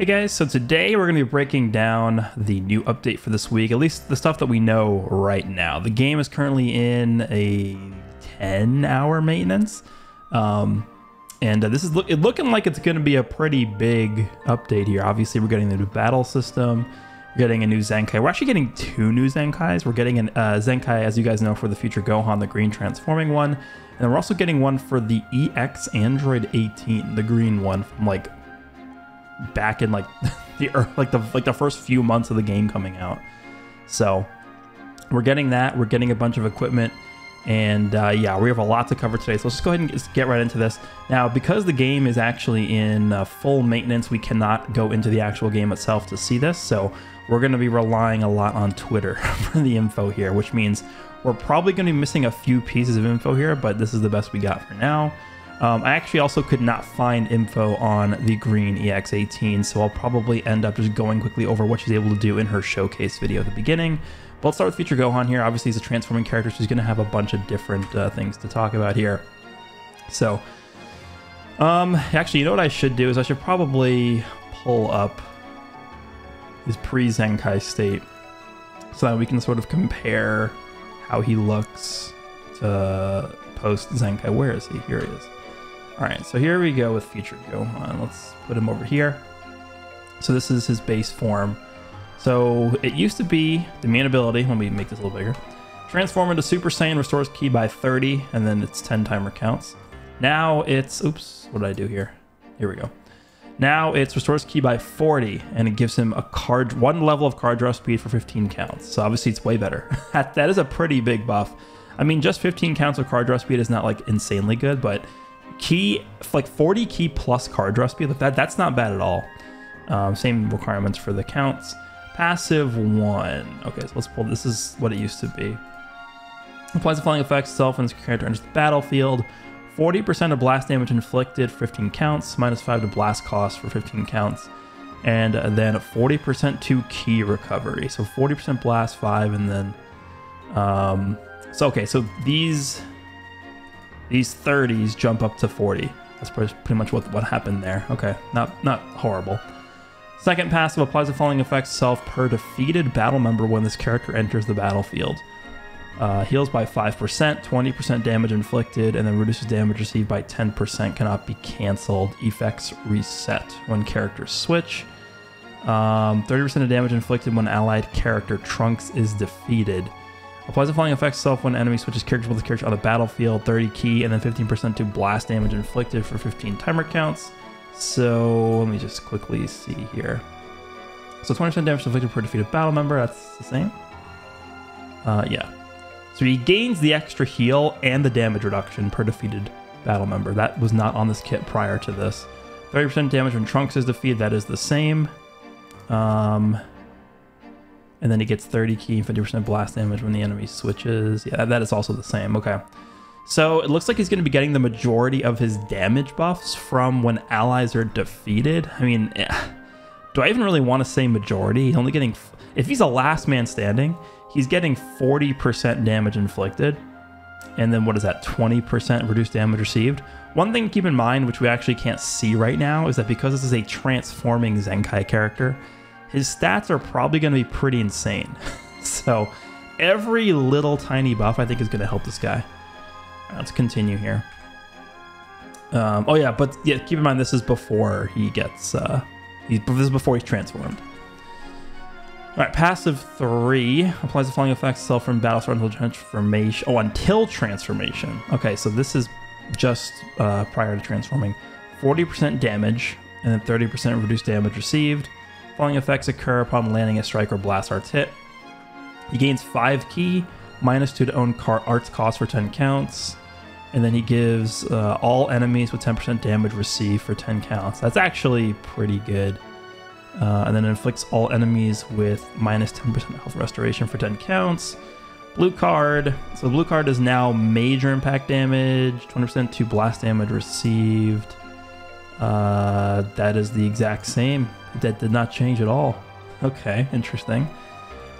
Hey guys, so today we're going to be breaking down the new update for this week, at least the stuff that we know right now. The game is currently in a 10 hour maintenance. Um, and uh, this is look, it looking like it's going to be a pretty big update here. Obviously, we're getting the new battle system. We're getting a new Zenkai. We're actually getting two new Zenkais. We're getting a uh, Zenkai, as you guys know, for the future Gohan, the green transforming one. And we're also getting one for the EX Android 18, the green one from like back in like the like the like the first few months of the game coming out. So we're getting that. We're getting a bunch of equipment. And uh, yeah, we have a lot to cover today. So let's just go ahead and just get right into this. Now, because the game is actually in uh, full maintenance, we cannot go into the actual game itself to see this. So we're going to be relying a lot on Twitter for the info here, which means we're probably going to be missing a few pieces of info here, but this is the best we got for now. Um, I actually also could not find info on the green EX18, so I'll probably end up just going quickly over what she's able to do in her showcase video at the beginning. But let's start with Future Gohan here. Obviously, he's a transforming character, so he's going to have a bunch of different uh, things to talk about here. So, um, actually, you know what I should do is I should probably pull up his pre-Zenkai state so that we can sort of compare how he looks to post Zenkai. Where is he? Here he is. All right, so here we go with Future Gohan. Let's put him over here. So this is his base form. So it used to be the main ability. Let me make this a little bigger. Transform into Super Saiyan, restores ki by 30, and then it's 10 timer counts. Now it's, oops, what did I do here? Here we go. Now it's restores ki by 40, and it gives him a card, one level of card draw speed for 15 counts. So obviously it's way better. that, that is a pretty big buff. I mean, just 15 counts of card draw speed is not like insanely good, but ki, like 40 ki plus card speed, like that, that's not bad at all. Um, same requirements for the counts. Passive one. Okay, so let's pull, this is what it used to be. Applies the following effects itself when this character enters the battlefield. 40% of blast damage inflicted, 15 counts, minus 5 to blast cost for 15 counts, and then 40% to ki recovery. So 40% blast, 5, and then. Um, so, okay, so these these 30s jump up to 40. That's pretty much what, what happened there. Okay, not, not horrible. Second passive applies the following effects self per defeated battle member when this character enters the battlefield. Uh, heals by 5%, 20% damage inflicted, and then reduces damage received by 10%. Cannot be canceled. Effects reset when characters switch. 30% um, of damage inflicted when allied character Trunks is defeated. Applies the following effects self when enemy switches characters with the character on the battlefield, 30 ki, and then 15% to blast damage inflicted for 15 timer counts. So let me just quickly see here. So 20% damage inflicted per defeated battle member, that's the same. Uh, yeah. So he gains the extra heal and the damage reduction per defeated battle member. That was not on this kit prior to this. 30% damage when Trunks is defeated, that is the same. Um, and then he gets 30 ki, 50% blast damage when the enemy switches. Yeah, that is also the same. Okay. So it looks like he's going to be getting the majority of his damage buffs from when allies are defeated. I mean, eh, do I even really want to say majority? He's only getting, if he's a last man standing, he's getting 40% damage inflicted. And then what is that, 20% reduced damage received? One thing to keep in mind, which we actually can't see right now, is that because this is a transforming Zenkai character, his stats are probably going to be pretty insane. so every little tiny buff I think is going to help this guy. Let's continue here. Um, oh yeah, but yeah, keep in mind this is before he gets, uh, this is before he's transformed. All right, passive three applies the following effects self from battle start until transformation. Oh, until transformation. Okay, so this is just uh, prior to transforming. 40% damage and then 30% reduced damage received. Following effects occur upon landing a strike or blast arts hit. He gains 5 ki, minus 2 to own car arts cost for 10 counts. And then he gives uh, all enemies with 10% damage received for 10 counts. That's actually pretty good. Uh, and then inflicts all enemies with minus 10% health restoration for 10 counts. Blue card. So blue card is now major impact damage, 20% to blast damage received. Uh, that is the exact same. That did not change at all. Okay, interesting.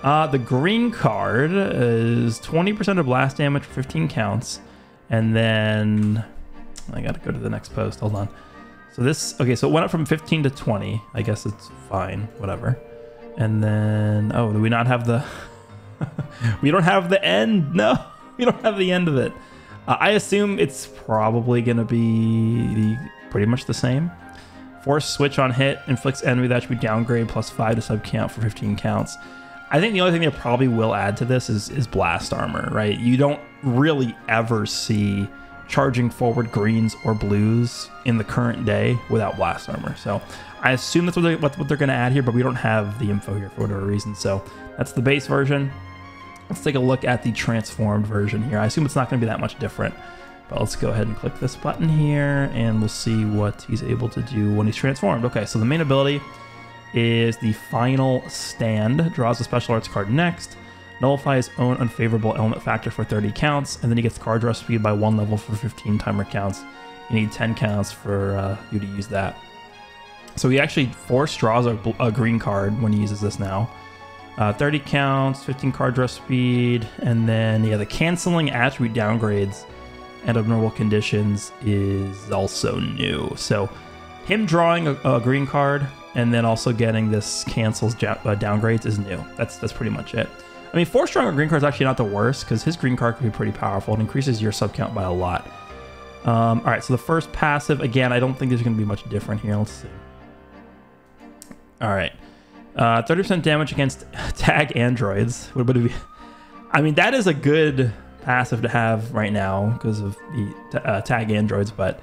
Uh, the green card is 20% of blast damage for 15 counts. And then I gotta go to the next post. Hold on. So this, okay, so it went up from 15 to 20. I guess it's fine, whatever. And then, oh, do we not have the, we don't have the end. No, we don't have the end of it. Uh, I assume it's probably to be the, pretty much the same. Force switch on hit inflicts enemy that should be downgrade plus five to sub count for 15 counts. I think the only thing they probably will add to this is is blast armor, right? You don't really ever see charging forward greens or blues in the current day without blast armor. So I assume that's what, they, what, what they're going to add here, but we don't have the info here for whatever reason. So that's the base version. Let's take a look at the transformed version here. I assume it's not going to be that much different, but let's go ahead and click this button here and we'll see what he's able to do when he's transformed. Okay, so the main ability is the final stand. Draws a special arts card next. Nullify his own unfavorable element factor for 30 counts, and then he gets card draw speed by one level for 15 timer counts. You need 10 counts for uh, you to use that. So he actually force draws a, a green card when he uses this now. Uh, 30 counts, 15 card draw speed, and then yeah, the canceling attribute downgrades and abnormal conditions is also new. So him drawing a, a green card and then also getting this cancels uh, downgrades is new. That's that's pretty much it. I mean, four stronger green card is actually not the worst because his green card can be pretty powerful. It increases your sub count by a lot. Um, all right, so the first passive again, I don't think there's going to be much different here. Let's see. All right, uh, 30% damage against tag androids. What would it be? I mean, that is a good passive to have right now because of the uh, tag androids, but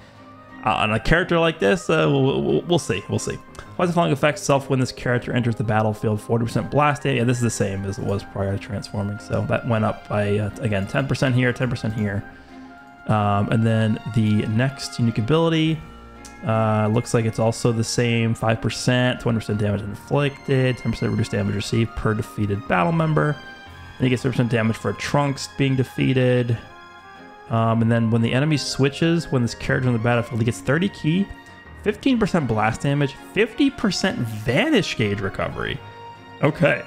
uh, on a character like this, uh, we'll, we'll, we'll, see. We'll see. Why the following effect self when this character enters the battlefield? 40% blast Yeah, this is the same as it was prior to transforming. So that went up by, uh, again, 10% here, 10% here. Um, and then the next unique ability uh, looks like it's also the same 5%, 20% damage inflicted, 10% reduced damage received per defeated battle member. And he gets 30% damage for Trunks being defeated. Um, and then when the enemy switches, when this character on the battlefield, he gets 30 ki, 15% blast damage, 50% vanish gauge recovery. Okay.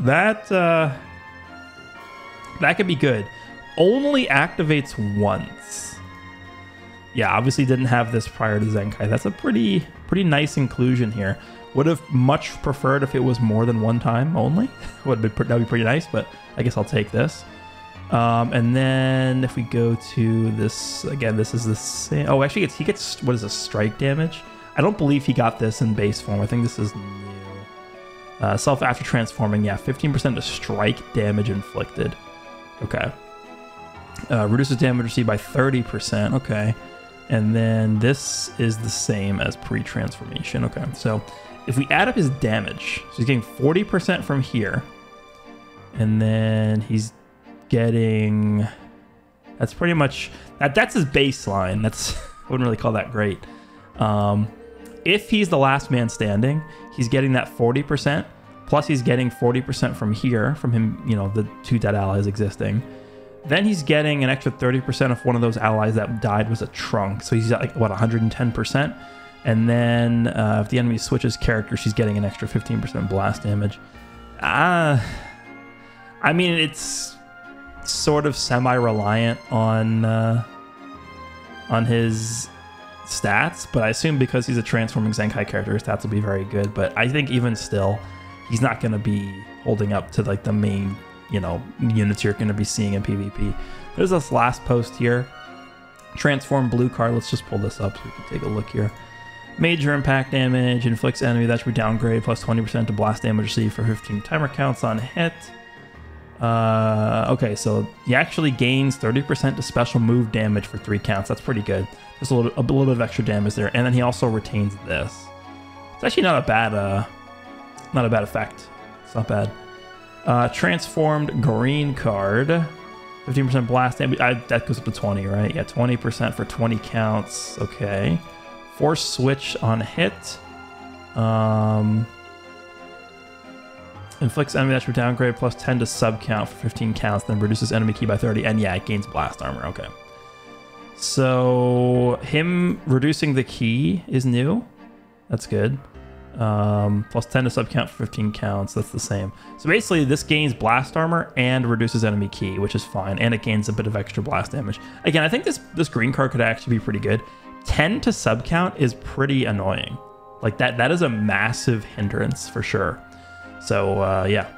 That uh that could be good. Only activates once. Yeah, obviously didn't have this prior to Zenkai. That's a pretty pretty nice inclusion here. Would have much preferred if it was more than one time only. Would be that'd be pretty nice, but I guess I'll take this. Um, and then if we go to this again, this is the same. Oh, actually, he gets what is a strike damage? I don't believe he got this in base form. I think this is new. Uh, self after transforming, yeah, 15% to strike damage inflicted. Okay. Uh, reduces damage received by 30%. Okay. And then this is the same as pre-transformation. Okay. So if we add up his damage, so he's getting 40% from here. And then he's getting that's pretty much that that's his baseline. That's I wouldn't really call that great. Um, if he's the last man standing, he's getting that 40%, plus he's getting 40% from here, from him, you know, the two dead allies existing. Then he's getting an extra 30% if one of those allies that died was a trunk. So he's at like, what, 110%? And then uh, if the enemy switches character, she's getting an extra 15% blast damage. Uh, I mean, it's sort of semi-reliant on uh, on his stats, but I assume because he's a transforming Zenkai character, his stats will be very good. But I think even still, he's not going to be holding up to like the main, you know, units you're going to be seeing in PvP. There's this last post here. Transform blue card. Let's just pull this up so we can take a look here. Major impact damage inflicts enemy that should be downgrade plus 20% to blast damage received for 15 timer counts on hit. Uh, okay, so he actually gains 30% to special move damage for three counts. That's pretty good. Just a little, a little bit of extra damage there, and then he also retains this. It's actually not a bad, uh, not a bad effect. It's not bad. Uh, transformed green card, 15% blast damage. I, that goes up to 20, right? Yeah, 20% for 20 counts. Okay. Force switch on hit. Um, Inflicts enemy should downgrade plus 10 to sub count for 15 counts, then reduces enemy ki by 30. And yeah, it gains blast armor. Okay. So him reducing the ki is new. That's good. Um, plus 10 to sub count for 15 counts. That's the same. So basically, this gains blast armor and reduces enemy ki, which is fine, and it gains a bit of extra blast damage. Again, I think this this green card could actually be pretty good. 10 to sub count is pretty annoying. Like that, that is a massive hindrance for sure. So uh, yeah.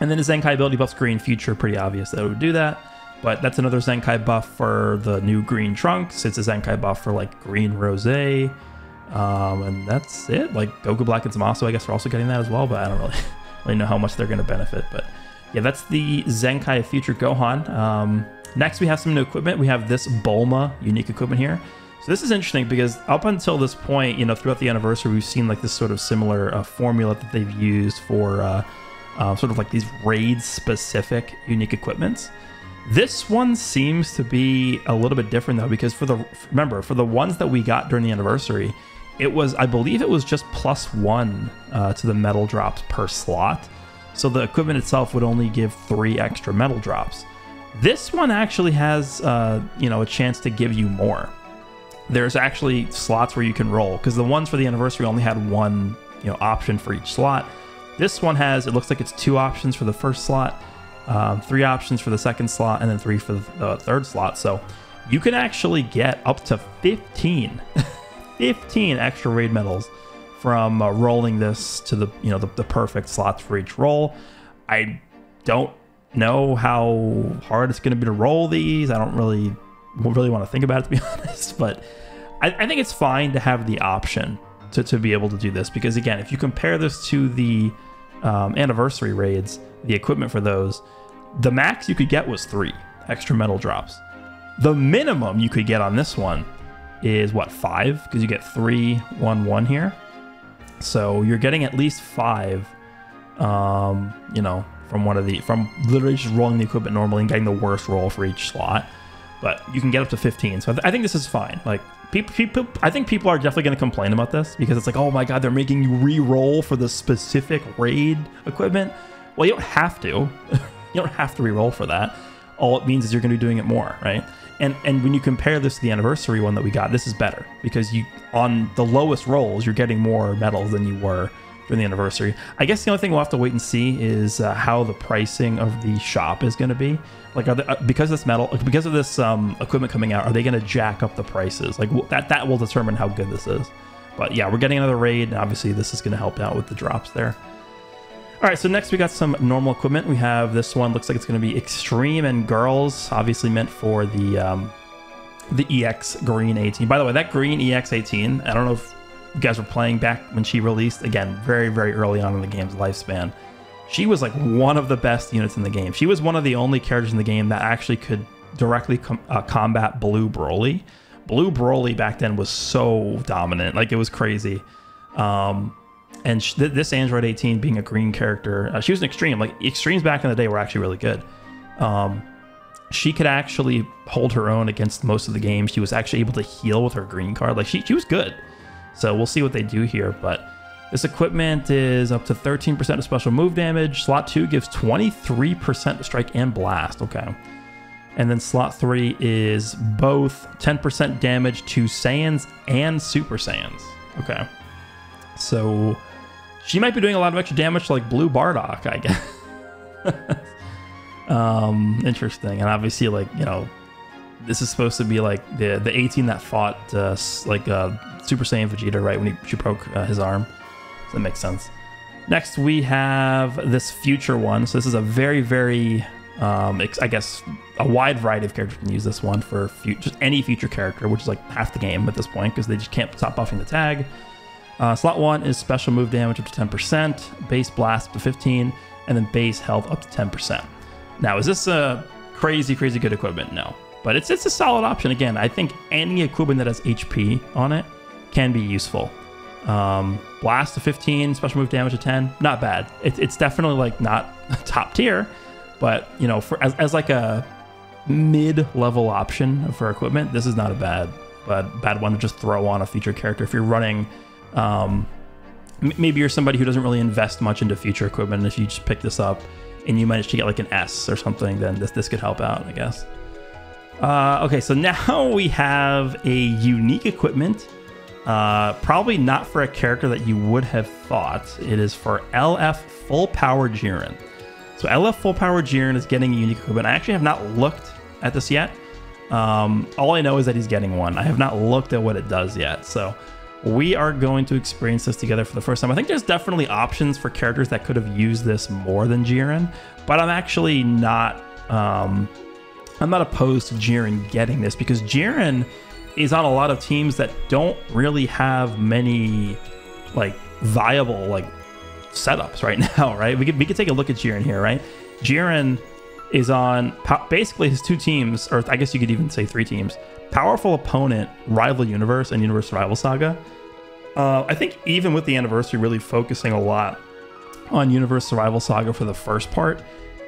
And then the Zenkai ability buffs green future, pretty obvious that it would do that. But that's another Zenkai buff for the new green trunks. It's a Zenkai buff for like green rose. Um, and that's it. Like Goku Black and Zamasu, I guess, are also getting that as well, but I don't really, really know how much they're going to benefit. But yeah, that's the Zenkai Future Gohan. Um, next, we have some new equipment. We have this Bulma unique equipment here. So this is interesting because up until this point, you know, throughout the anniversary, we've seen like this sort of similar uh, formula that they've used for uh, uh, sort of like these raid specific unique equipments. This one seems to be a little bit different though, because for the remember for the ones that we got during the anniversary, it was I believe it was just plus one uh, to the medal drops per slot. So the equipment itself would only give three extra medal drops. This one actually has uh, you know a chance to give you more. There's actually slots where you can roll because the ones for the anniversary only had one you know option for each slot. This one has it looks like it's two options for the first slot um, three options for the second slot, and then three for the third slot. So you can actually get up to 15, 15 extra raid medals from uh, rolling this to the you know the, the perfect slots for each roll. I don't know how hard it's going to be to roll these. I don't really really want to think about it to be honest, but I, I think it's fine to have the option to, to be able to do this because again, if you compare this to the um, anniversary raids, the equipment for those, the max you could get was three extra medal drops. The minimum you could get on this one is what, five? Because you get three, one, one here. So you're getting at least five, um, you know, from one of the, from literally just rolling the equipment normally and getting the worst roll for each slot. But you can get up to 15. So I, th I think this is fine. Like, people, people, I think people are definitely going to complain about this because it's like, oh my God, they're making you re-roll for the specific raid equipment. Well, you don't have to. You don't have to re-roll for that. All it means is you're going to be doing it more, right? And and when you compare this to the anniversary one that we got, this is better because you on the lowest rolls you're getting more medals than you were during the anniversary. I guess the only thing we'll have to wait and see is uh, how the pricing of the shop is going to be. Like, are they, uh, because of this metal, because of this um, equipment coming out, are they going to jack up the prices? Like that that will determine how good this is. But yeah, we're getting another raid, and obviously this is going to help out with the drops there. All right, so next we got some normal equipment. We have this one, looks like it's going to be Extreme and Girls, obviously meant for the um, the EX Green 18. By the way, that Green EX 18, I don't know if guys were playing back when she released, again, very, very early on in the game's lifespan. She was like one of the best units in the game. She was one of the only characters in the game that actually could directly com uh, combat Blue Broly. Blue Broly back then was so dominant, like it was crazy. Um, and sh- this Android 18 being a green character, uh, she was an extreme. Like extremes back in the day were actually really good. Um, she could actually hold her own against most of the game. She was actually able to heal with her green card. Like she, she was good. So we'll see what they do here. But this equipment is up to 13% of special move damage. Slot 2 gives 23% strike and blast. Okay. And then slot 3 is both 10% damage to Saiyans and Super Saiyans. Okay. So she might be doing a lot of extra damage to like Blue Bardock, I guess. um, interesting. And obviously, like, you know, this is supposed to be like the the 18 that fought uh, like uh, Super Saiyan Vegeta, right? When he she broke uh, his arm. So that makes sense. Next, we have this future one. So this is a very, very, um, I guess, a wide variety of characters can use this one for just any future character, which is like half the game at this point because they just can't stop buffing the tag. Uh, slot 1 is special move damage up to 10%, base blast up to 15, and then base health up to 10%. Now, is this a crazy, crazy good equipment? No. But it's, it's a solid option. Again, I think any equipment that has HP on it can be useful. Um, blast to 15, special move damage to 10, not bad. It, it's definitely like not top tier, but you know, for as, as like a mid-level option for equipment, this is not a bad, but bad one to just throw on a feature character if you're running um, maybe you're somebody who doesn't really invest much into future equipment. And if you just pick this up and you manage to get like an S or something, then this this could help out, I guess. Uh, okay, so now we have a unique equipment. Uh, probably not for a character that you would have thought. It is for LF Full Power Jiren. So LF Full Power Jiren is getting a unique equipment. I actually have not looked at this yet. Um, all I know is that he's getting one. I have not looked at what it does yet. So we are going to experience this together for the first time. I think there's definitely options for characters that could have used this more than Jiren, but I'm actually not. Um, I'm not opposed to Jiren getting this because Jiren is on a lot of teams that don't really have many like viable like setups right now, right? We could we could take a look at Jiren here, right? Jiren is on basically his two teams, or I guess you could even say three teams. Powerful opponent, rival universe, and universe survival saga. Uh, I think even with the anniversary really focusing a lot on universe survival saga for the first part,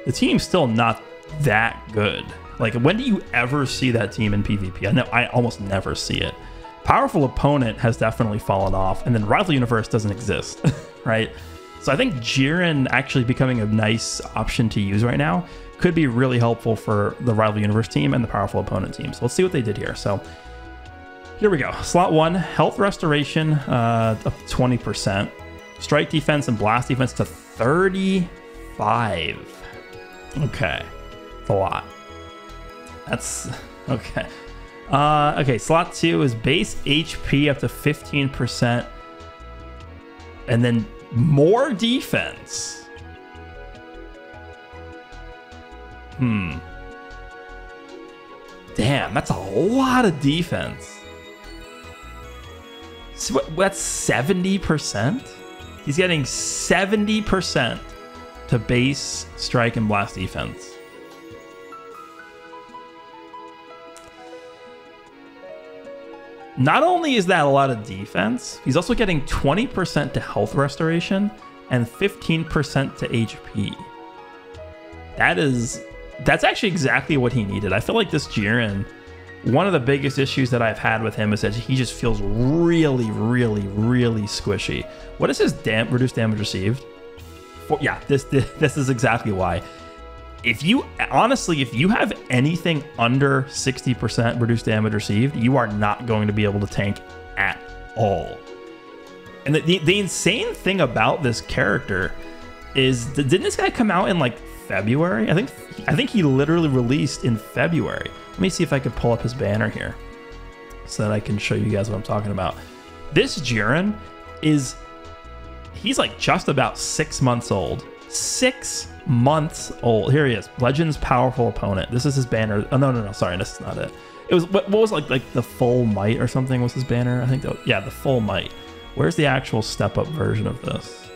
the team's still not that good. Like, when do you ever see that team in PvP? I know I almost never see it. Powerful opponent has definitely fallen off, and then rival universe doesn't exist, right? So I think Jiren actually becoming a nice option to use right now could be really helpful for the rival universe team and the powerful opponent team. So let's see what they did here. So here we go. Slot one, health restoration uh, up 20%. Strike defense and blast defense to 35. Okay. A lot. That's okay. Uh, okay, slot two is base HP up to 15%. And then more defense. Hmm. Damn, that's a lot of defense. So what, that's 70%? He's getting 70% to base, strike, and blast defense. Not only is that a lot of defense, he's also getting 20% to health restoration and 15% to HP. That is that's actually exactly what he needed. I feel like this Jiren, one of the biggest issues that I've had with him is that he just feels really, really, really squishy. What is his dam reduced damage received? For, yeah, this, this this is exactly why if you honestly, if you have anything under 60% reduced damage received, you are not going to be able to tank at all. And the, the, the insane thing about this character is didn't this guy come out in like February? I think I think he literally released in February. Let me see if I could pull up his banner here so that I can show you guys what I'm talking about. This Jiren is he's like just about six months old. Six months old. Here he is. Legends powerful opponent. This is his banner. Oh no no no, sorry, this is not it. It was what, what was like like the full might or something was his banner. I think that, yeah, the full might. Where's the actual step up version of this?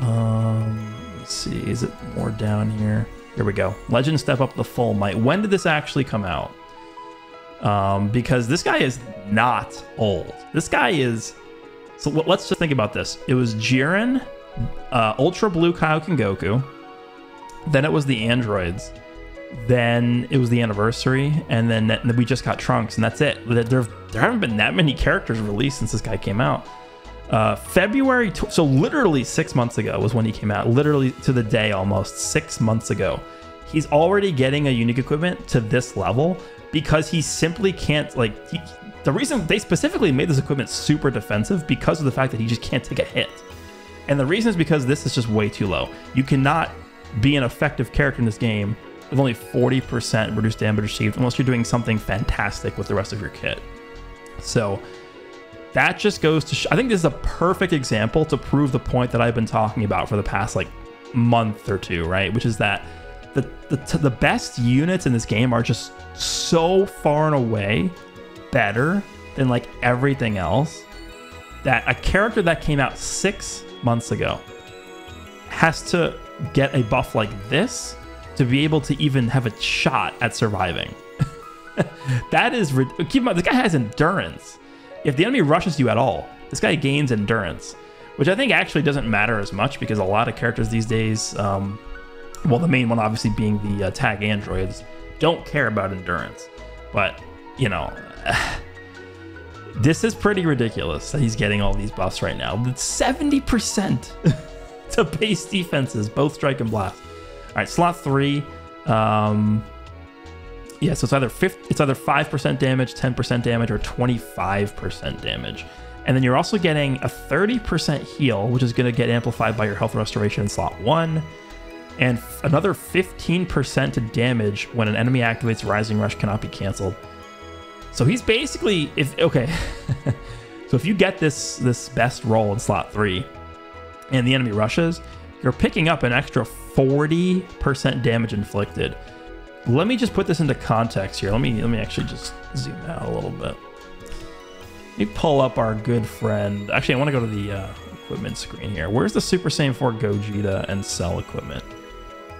Um, let's see. Is it more down here? Here we go. Legend step up the full might. When did this actually come out? Um, because this guy is not old. This guy is. So let's just think about this. It was Jiren, uh, Ultra Blue Kaioken Goku, then it was the androids. Then it was the anniversary, and then we just got Trunks, and that's it. There, there haven't been that many characters released since this guy came out. Uh, February, so literally six months ago was when he came out, literally to the day almost six months ago. He's already getting a unique equipment to this level because he simply can't, like, he, the reason they specifically made this equipment super defensive because of the fact that he just can't take a hit. And the reason is because this is just way too low. You cannot be an effective character in this game with only 40% reduced damage received unless you're doing something fantastic with the rest of your kit. So that just goes to I think this is a perfect example to prove the point that I've been talking about for the past like month or two, right? Which is that the the, the best units in this game are just so far and away better than like everything else that a character that came out 6 months ago has to get a buff like this to be able to even have a shot at surviving. that is keep in mind this guy has endurance. If the enemy rushes you at all, this guy gains endurance, which I think actually doesn't matter as much because a lot of characters these days, um, well, the main one obviously being the uh, tag androids, don't care about endurance. But you know, this is pretty ridiculous that he's getting all these buffs right now. Seventy percent. to base defenses, both strike and blast. All right, slot three. Um, yeah, so it's either fifth, it's either five percent damage, ten percent damage, or twenty-five percent damage. And then you're also getting a 30% heal, which is going to get amplified by your health restoration in slot one. and another 15% to damage when an enemy activates Rising Rush cannot be canceled. So he's basically if okay. so if you get this this best roll in slot three, and the enemy rushes, you're picking up an extra 40% damage inflicted. Let me just put this into context here. Let me let me actually just zoom out a little bit. Let me pull up our good friend. Actually, I want to go to the uh, equipment screen here. Where's the Super Saiyan 4 Gogeta and Cell equipment?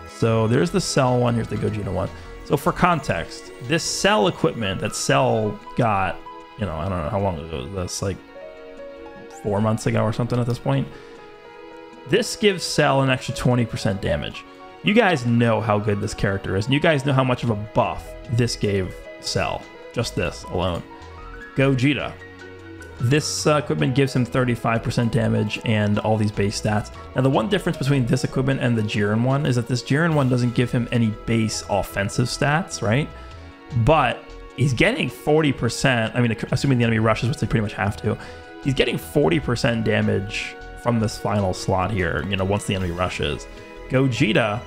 So there's the Cell one. Here's the Gogeta one. So for context, this Cell equipment that Cell got, you know, I don't know how long ago this, like four months ago or something at this point. This gives Cell an extra 20% damage. You guys know how good this character is, and you guys know how much of a buff this gave Cell. Just this alone. Gogeta. This uh, equipment gives him 35% damage and all these base stats. Now, the one difference between this equipment and the Jiren one is that this Jiren one doesn't give him any base offensive stats, right? But he's getting 40%. I mean, assuming the enemy rushes, which they pretty much have to, he's getting 40% damage from this final slot here, you know, once the enemy rushes. Gogeta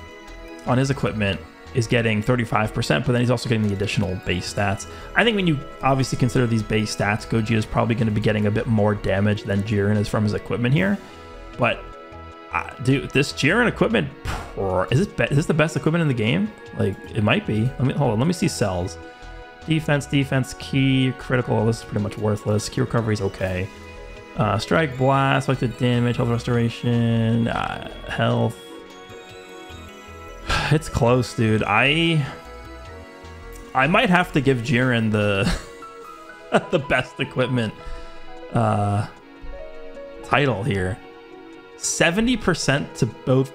on his equipment is getting 35%, but then he's also getting the additional base stats. I think when you obviously consider these base stats, Gogeta is probably going to be getting a bit more damage than Jiren is from his equipment here. But, uh, dude, this Jiren equipment, is this, is this the best equipment in the game? Like, it might be. Let me, hold on, let me see cells. Defense, defense, ki, critical, this is pretty much worthless. Ki recovery is okay. Uh, strike, blast, selected damage, health restoration, uh, health, it's close, dude. I I might have to give Jiren the the best equipment uh, title here. 70% to both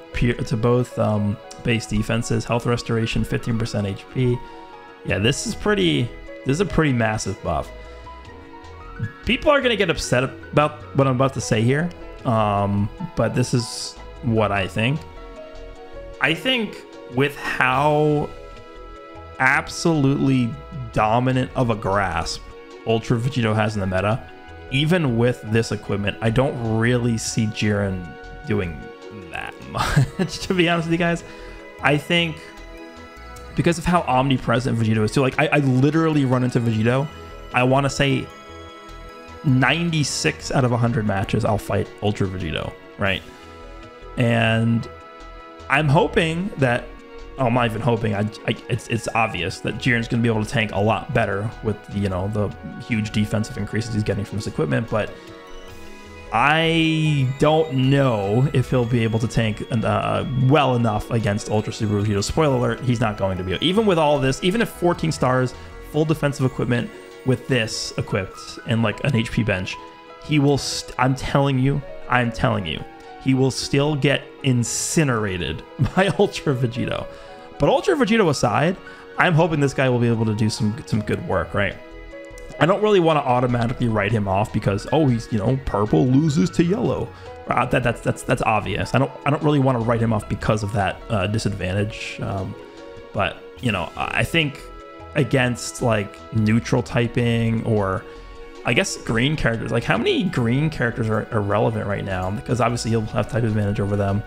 to both um, base defenses, health restoration, 15% HP. Yeah, this is pretty this is a pretty massive buff. People are gonna get upset about what I'm about to say here, um, but this is what I think. I think with how absolutely dominant of a grasp Ultra Vegito has in the meta, even with this equipment, I don't really see Jiren doing that much, to be honest with you guys. I think because of how omnipresent Vegito is too, like I, I literally run into Vegito. I want to say 96 out of 100 matches I'll fight Ultra Vegito, right? And I'm hoping that oh, I'm not even hoping. I, I, it's it's obvious that Jiren's going to be able to tank a lot better with you know the huge defensive increases he's getting from his equipment, but I don't know if he'll be able to tank uh, well enough against Ultra Super Vegito. Spoiler alert: he's not going to be. Even with all this, even if 14 stars, full defensive equipment with this equipped and like an HP bench, he will. i I'm telling you, I'm telling you, he will still get incinerated by Ultra Vegito. But Ultra Vegito aside, I'm hoping this guy will be able to do some some good work, right? I don't really want to automatically write him off because oh he's you know purple loses to yellow. Uh, that that's that's that's obvious. I don't I don't really want to write him off because of that uh, disadvantage. Um, but you know I think against like neutral typing or I guess green characters. Like how many green characters are irrelevant right now? Because obviously he'll have type advantage over them.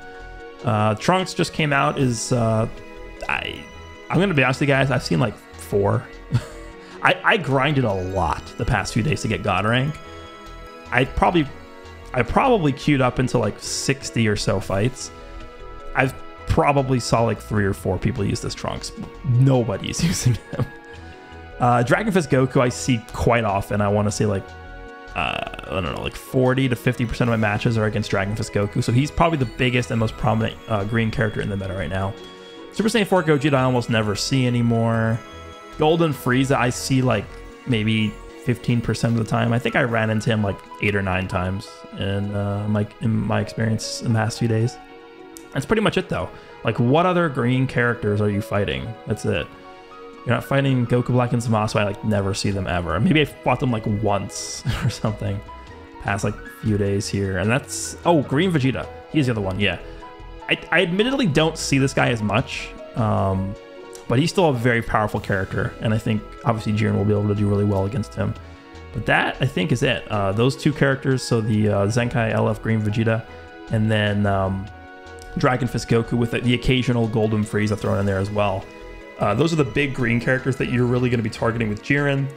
Uh, Trunks just came out is uh, I I'm gonna be honest with you guys, I've seen like four. I, I grinded a lot the past few days to get God rank. I probably I probably queued up into like 60 or so fights. I've probably saw like three or four people use this Trunks. Nobody's using him. Uh, Dragon Fist Goku I see quite often. I want to say like uh, I don't know, like 40 to 50% of my matches are against Dragon Fist Goku. So he's probably the biggest and most prominent uh, green character in the meta right now. Super Saiyan 4 Gogeta I almost never see anymore. Golden Frieza I see like maybe 15% of the time. I think I ran into him like eight or nine times in uh, my in my experience in the past few days. That's pretty much it though. Like what other green characters are you fighting? That's it. You're not fighting Goku Black and Zamasu. I like never see them ever. Maybe I fought them like once or something. Past like few days here, and that's oh Green Vegeta. He's the other one. Yeah, I, I admittedly don't see this guy as much, um, but he's still a very powerful character, and I think obviously Jiren will be able to do really well against him. But that I think is it. Uh, those two characters, so the uh, Zenkai LF Green Vegeta, and then um, Dragon Fist Goku with the, the occasional Golden Frieza thrown in there as well. Uh, those are the big green characters that you're really going to be targeting with Jiren,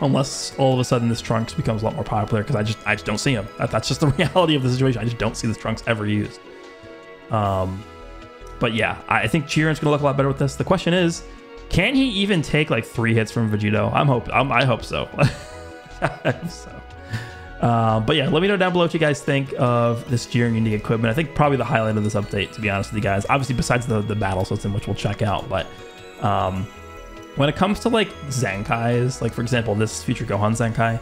unless all of a sudden this Trunks becomes a lot more popular. Because I just I just don't see him. That, that's just the reality of the situation. I just don't see this Trunks ever used. Um, but yeah, I think Jiren's going to look a lot better with this. The question is, can he even take like three hits from Vegito? I'm hope I'm, I hope so. I hope so. Uh, but yeah, let me know down below what you guys think of this Jiren unique equipment. I think probably the highlight of this update, to be honest with you guys. Obviously, besides the, the battle system, which we'll check out. But um, when it comes to like Zenkais, like for example, this future Gohan Zenkai,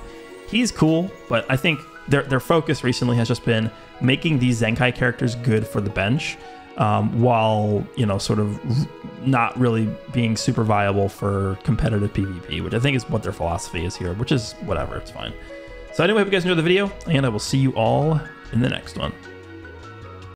he's cool, but I think their, their focus recently has just been making these Zenkai characters good for the bench. Um, while you know, sort of not really being super viable for competitive PvP, which I think is what their philosophy is here, which is whatever, it's fine. So anyway, hope you guys enjoyed the video, and I will see you all in the next one.